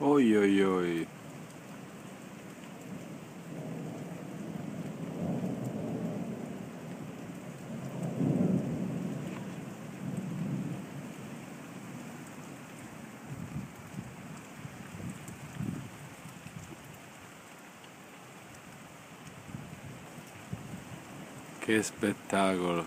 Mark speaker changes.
Speaker 1: Oi oi oi. Che spettacolo.